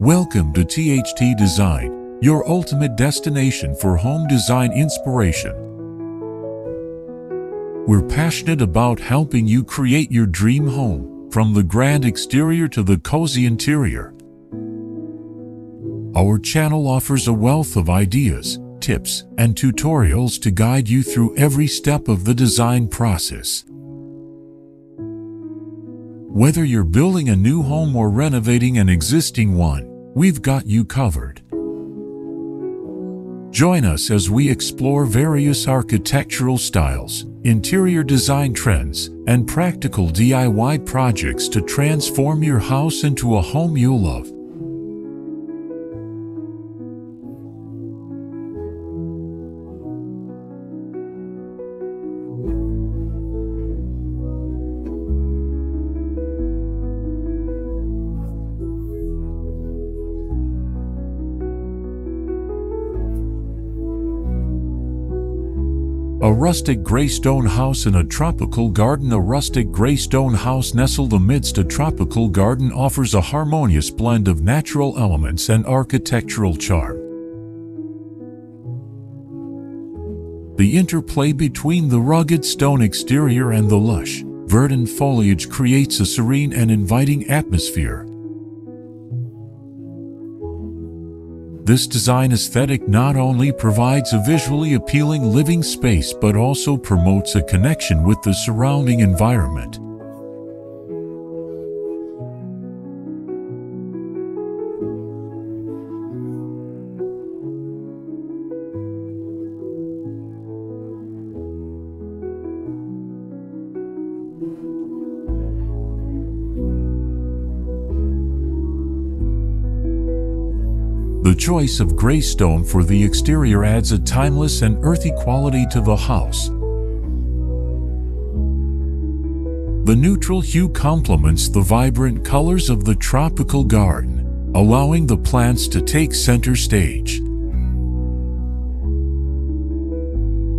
Welcome to THT Design, your ultimate destination for home design inspiration. We're passionate about helping you create your dream home, from the grand exterior to the cozy interior. Our channel offers a wealth of ideas, tips, and tutorials to guide you through every step of the design process. Whether you're building a new home or renovating an existing one, we've got you covered. Join us as we explore various architectural styles, interior design trends, and practical DIY projects to transform your house into a home you love. A rustic gray stone house in a tropical garden A rustic gray stone house nestled amidst a tropical garden offers a harmonious blend of natural elements and architectural charm. The interplay between the rugged stone exterior and the lush, verdant foliage creates a serene and inviting atmosphere. This design aesthetic not only provides a visually appealing living space but also promotes a connection with the surrounding environment. The choice of gray stone for the exterior adds a timeless and earthy quality to the house. The neutral hue complements the vibrant colors of the tropical garden, allowing the plants to take center stage.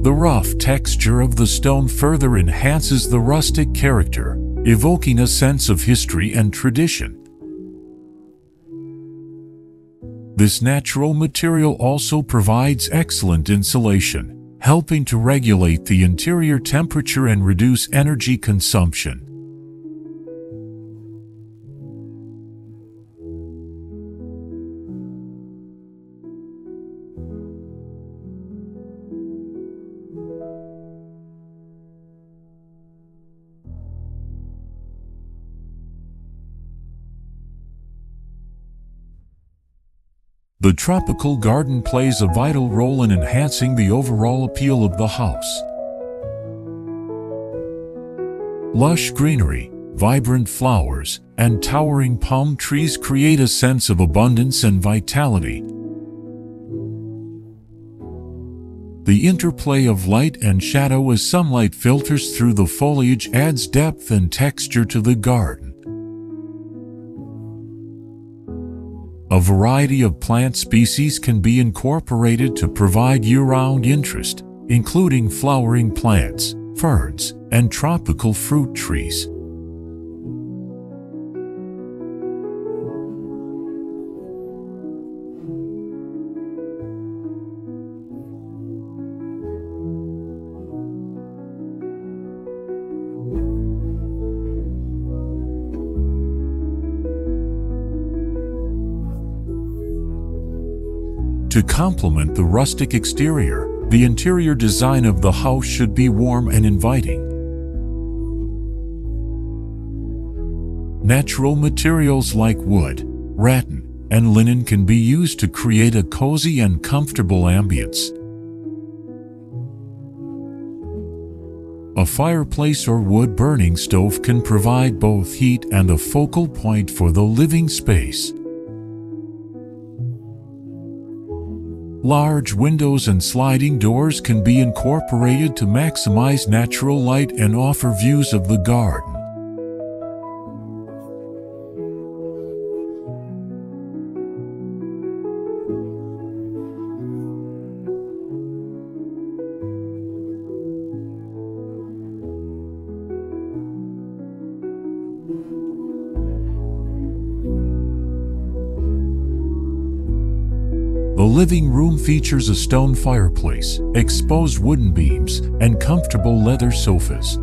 The rough texture of the stone further enhances the rustic character, evoking a sense of history and tradition. This natural material also provides excellent insulation, helping to regulate the interior temperature and reduce energy consumption. The tropical garden plays a vital role in enhancing the overall appeal of the house. Lush greenery, vibrant flowers, and towering palm trees create a sense of abundance and vitality. The interplay of light and shadow as sunlight filters through the foliage adds depth and texture to the garden. A variety of plant species can be incorporated to provide year-round interest, including flowering plants, ferns, and tropical fruit trees. To complement the rustic exterior, the interior design of the house should be warm and inviting. Natural materials like wood, rattan, and linen can be used to create a cozy and comfortable ambience. A fireplace or wood-burning stove can provide both heat and a focal point for the living space. Large windows and sliding doors can be incorporated to maximize natural light and offer views of the garden. Living room features a stone fireplace, exposed wooden beams, and comfortable leather sofas.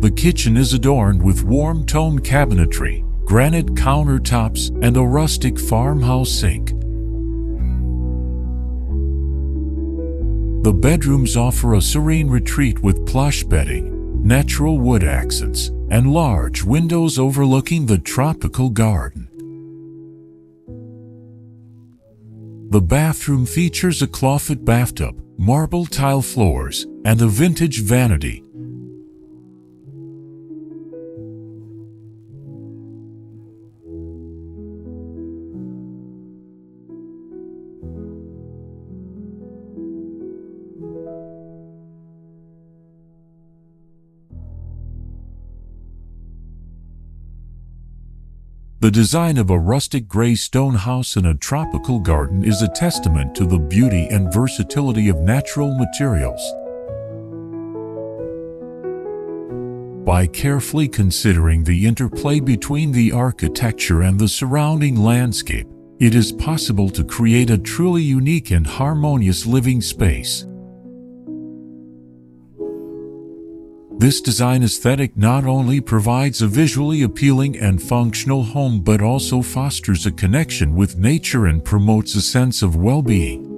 The kitchen is adorned with warm tone cabinetry, granite countertops, and a rustic farmhouse sink. The bedrooms offer a serene retreat with plush bedding, natural wood accents, and large windows overlooking the tropical garden. The bathroom features a clawfoot bathtub, marble tile floors, and a vintage vanity. The design of a rustic gray stone house in a tropical garden is a testament to the beauty and versatility of natural materials. By carefully considering the interplay between the architecture and the surrounding landscape, it is possible to create a truly unique and harmonious living space. This design aesthetic not only provides a visually appealing and functional home but also fosters a connection with nature and promotes a sense of well-being.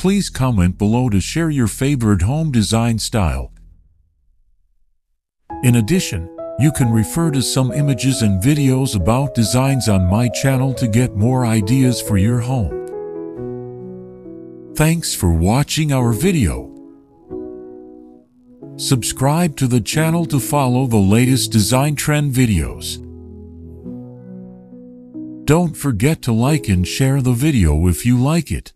Please comment below to share your favorite home design style. In addition, you can refer to some images and videos about designs on my channel to get more ideas for your home. Thanks for watching our video. Subscribe to the channel to follow the latest design trend videos. Don't forget to like and share the video if you like it.